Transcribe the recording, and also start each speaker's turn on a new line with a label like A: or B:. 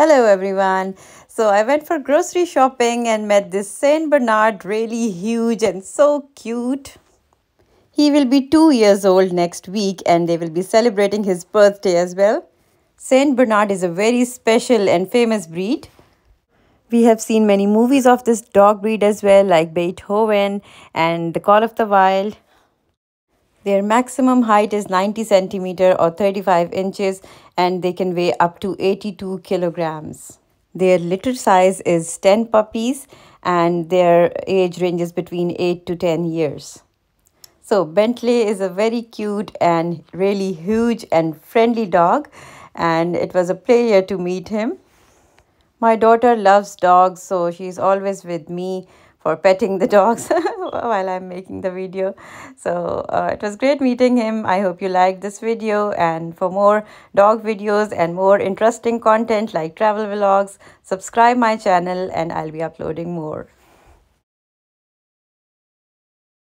A: Hello everyone. So I went for grocery shopping and met this Saint Bernard really huge and so cute. He will be 2 years old next week and they will be celebrating his birthday as well. Saint Bernard is a very special and famous breed. We have seen many movies of this dog breed as well like Beethoven and The Call of the Wild. Their maximum height is 90 centimeter or 35 inches and they can weigh up to 82 kilograms. Their litter size is 10 puppies and their age ranges between 8 to 10 years. So Bentley is a very cute and really huge and friendly dog and it was a pleasure to meet him. My daughter loves dogs so she's always with me for petting the dogs while I'm making the video. So uh, it was great meeting him. I hope you liked this video and for more dog videos and more interesting content like travel vlogs, subscribe my channel and I'll be uploading more.